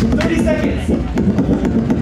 30 seconds.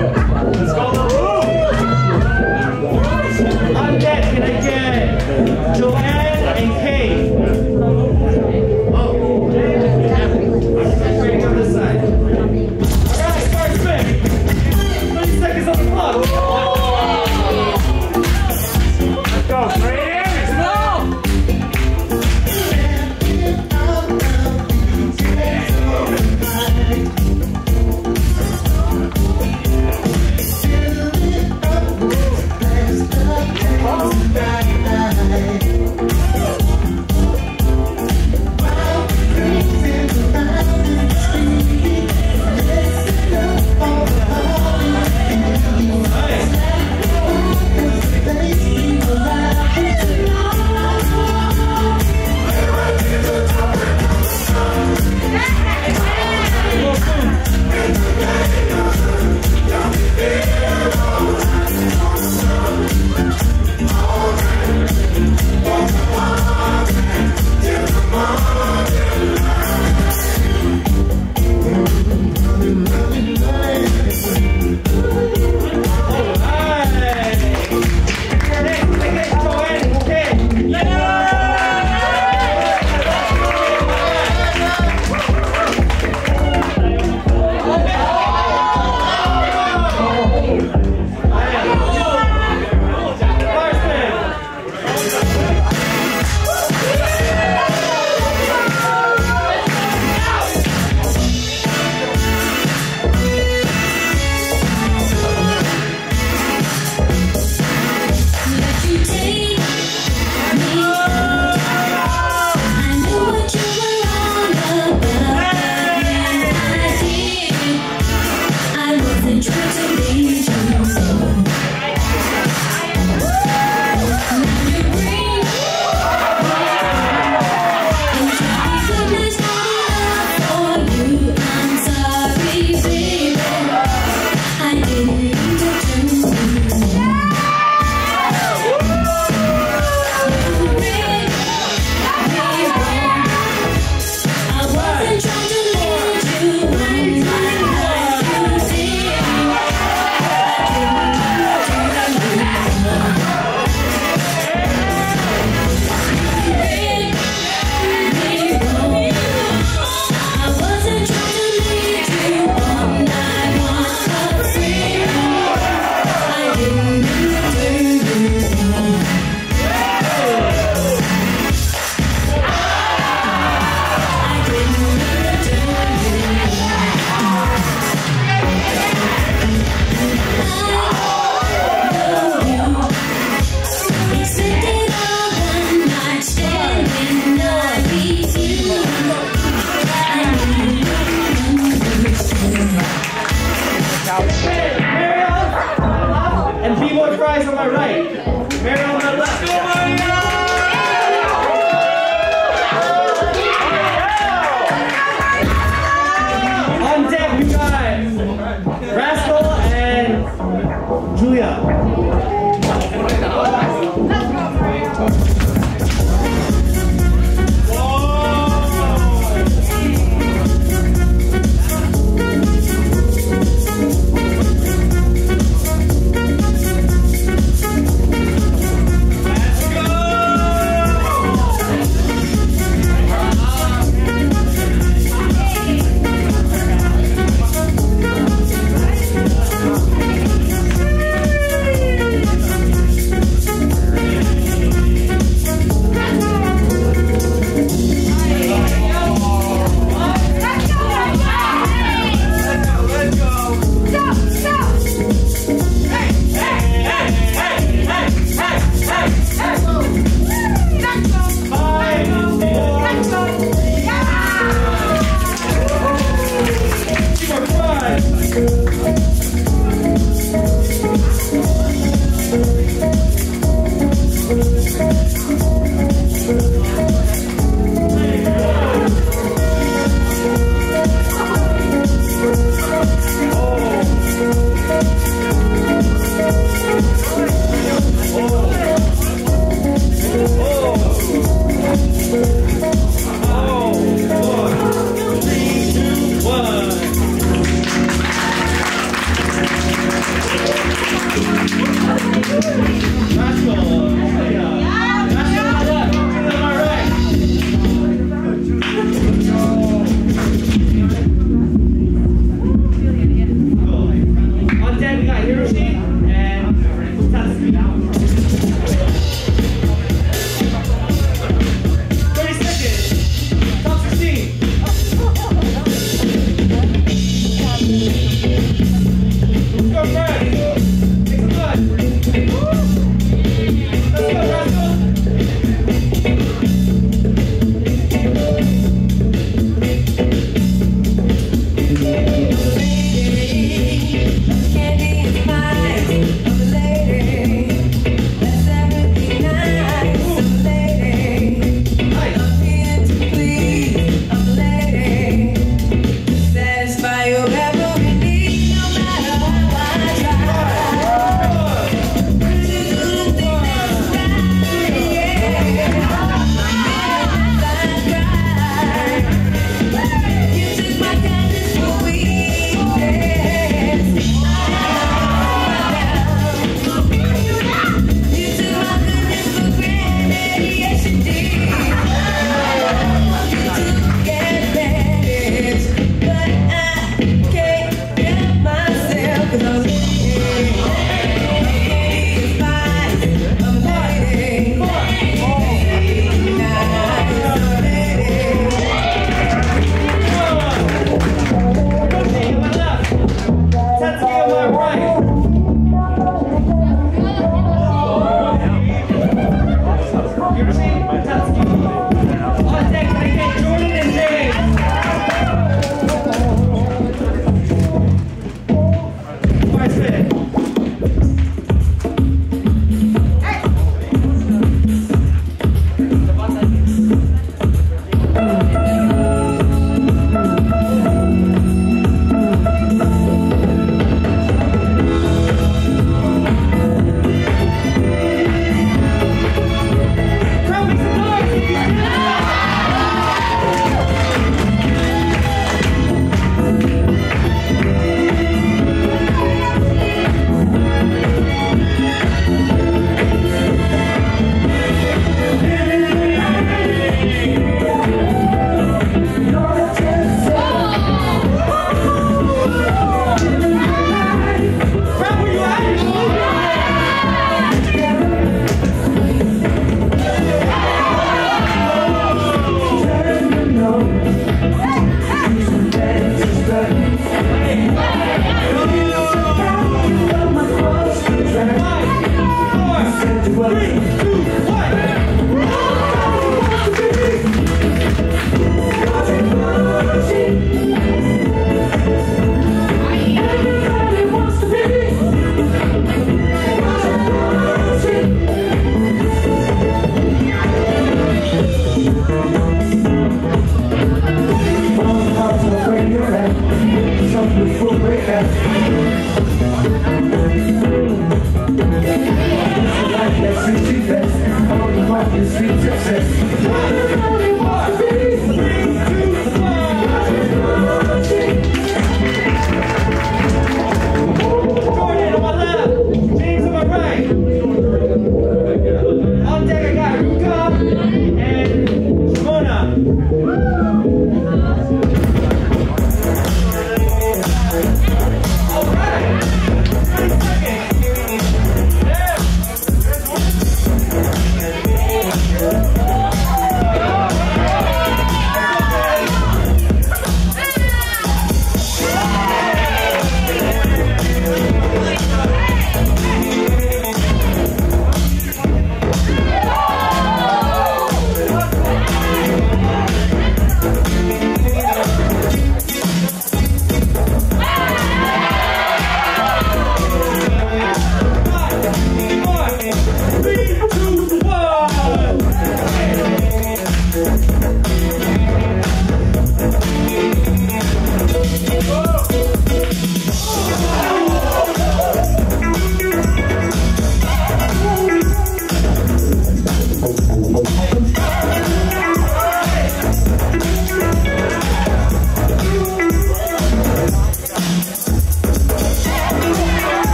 Let's go the room. I'm back and again. Joanne and Kate. Thank you.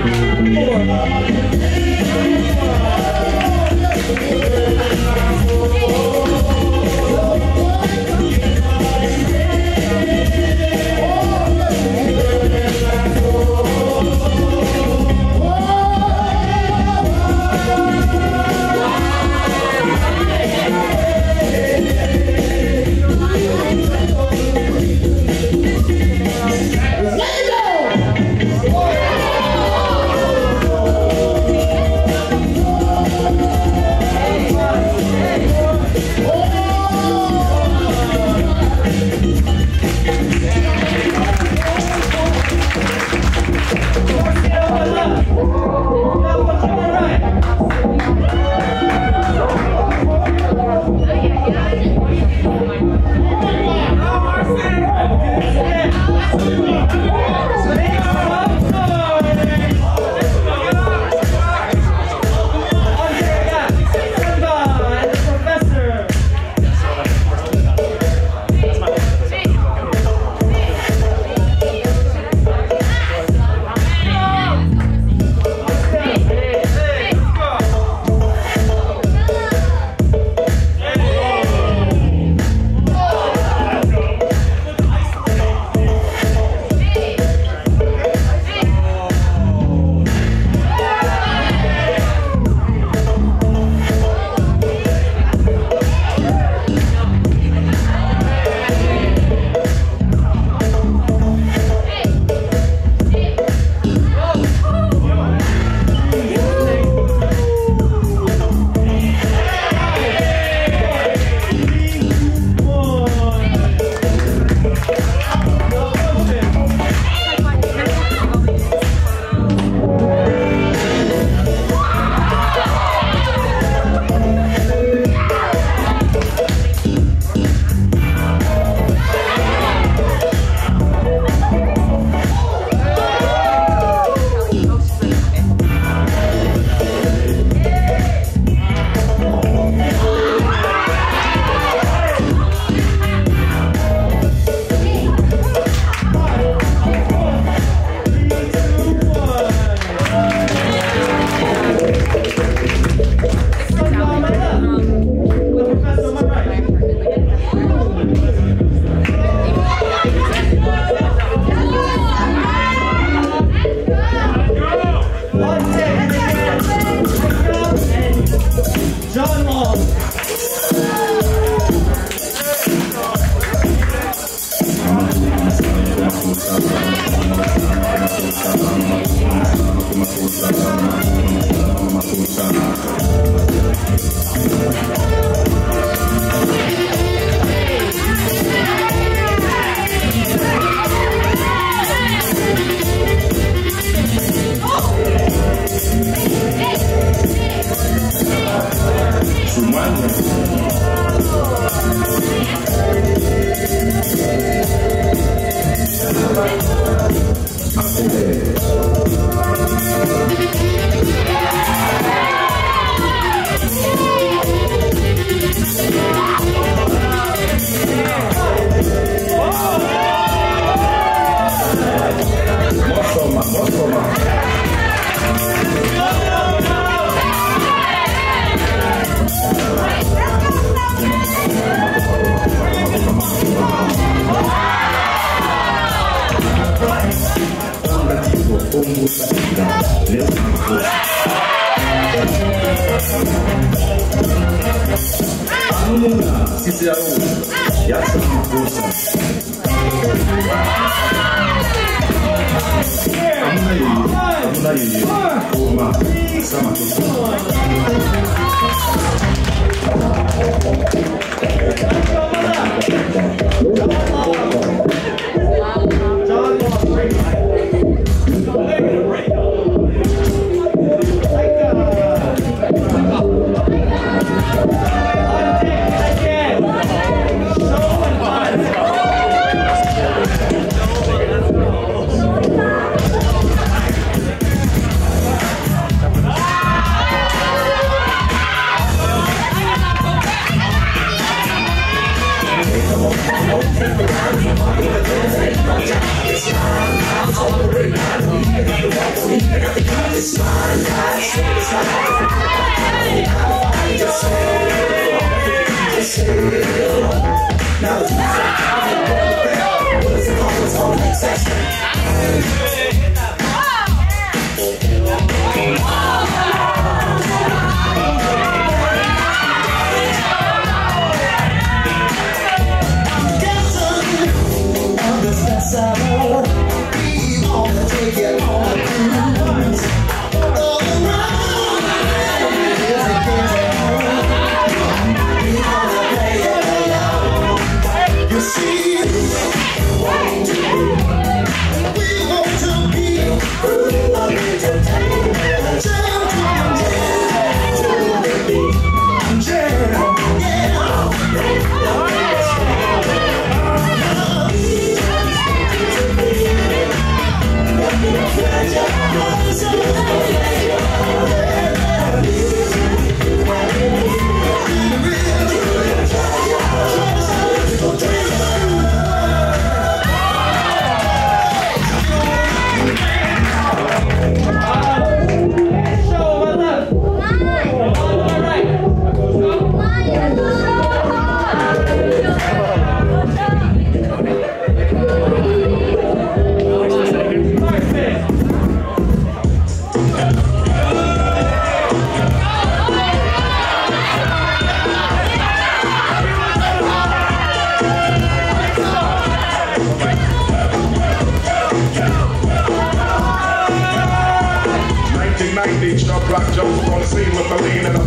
Five, four,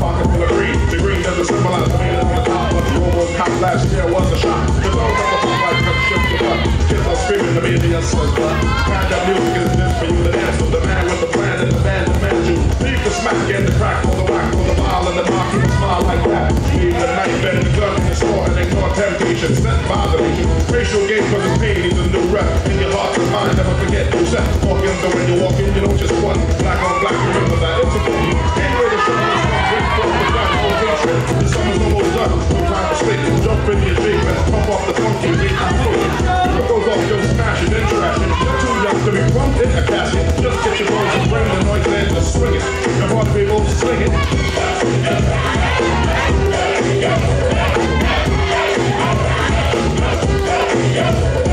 pocket full of green. The green doesn't symbolize the meaning on the top, but the robo cop last year was a shot. Cause all the like the shift the butt. Kids are screaming, the media says what? Kind of music is this for you to dance with the man with the plan and the band demands you. Leave the smack and the crack for the whack for the ball and the mark, keep a smile like that. Leave the knife and the gun in the store and ignore temptation. Set botheration. Racial game for the pain, he's a new rep. In your heart and mind, never forget who set. Walk in, so when you walk in, you don't just one. Black on black, remember that. It's a game. Anyway, the show summer's almost done. No time to sleep. Jump in your jeep and pump off the funky beat. Goes off, just smash it and trash. You're too young to be pumped in a casket. Just get your bones and bring the noise and just swing it. Your heart people sing it. Kids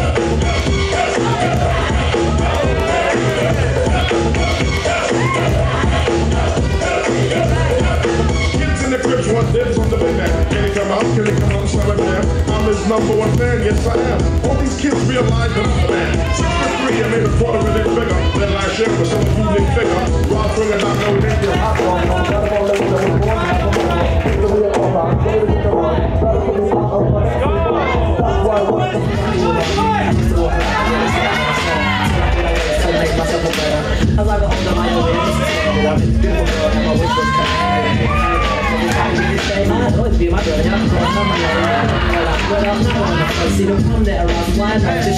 Can he come out and slam it? I'm his number one fan, yes I am. All these kids realize that I'm the man. Six foot and made a quarter of it bigger than last year for some unique figure. Rob Stringer, not no nigga. To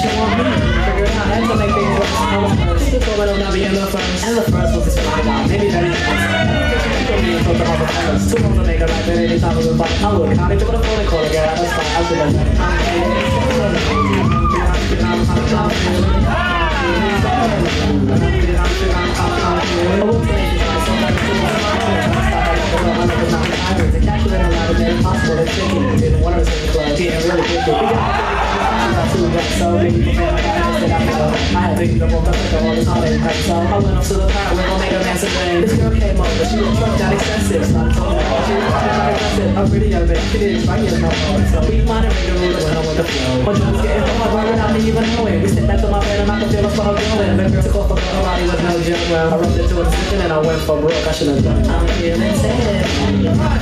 me. Figure it out, I to make things work. I was first. Still thought I'd not be in the first. And the first was this fly guy, maybe very nice. Don't be something about the first. To make it right there, anytime it was like, I it to call girl. That's fine, I'll do Thank you. I had big seems to want to pick up all this holiday pack. So I went up to the park, we're gonna make a massive thing. This girl came over, she was drunk, got excessive. Talking about she was like aggressive. I'm pretty young, but she didn't explain it no more. So we monitoring the rules when I'm with the flow. But you was getting hard right without me even knowing. We stepped back to my bed and I could feel us her going. And girl took off her body with no joke. Well, I rubbed into a decision and I went for broke. I should have done it. I'm.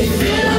Thank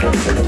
Come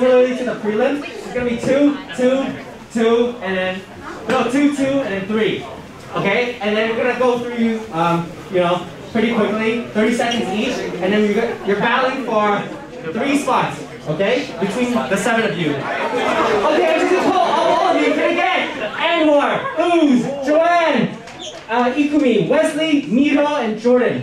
Similarly to the prelims, it's gonna be two, two, two, and then no two, two, and then three. Okay, and then we're gonna go through um, you know pretty quickly, 30 seconds each, and then you're, you're battling for three spots. Okay, between the seven of you. Okay, I'm just gonna pull all, all of you. Can I get Anwar, Ooze, Joanne, uh, Ikumi, Wesley, Miro, and Jordan.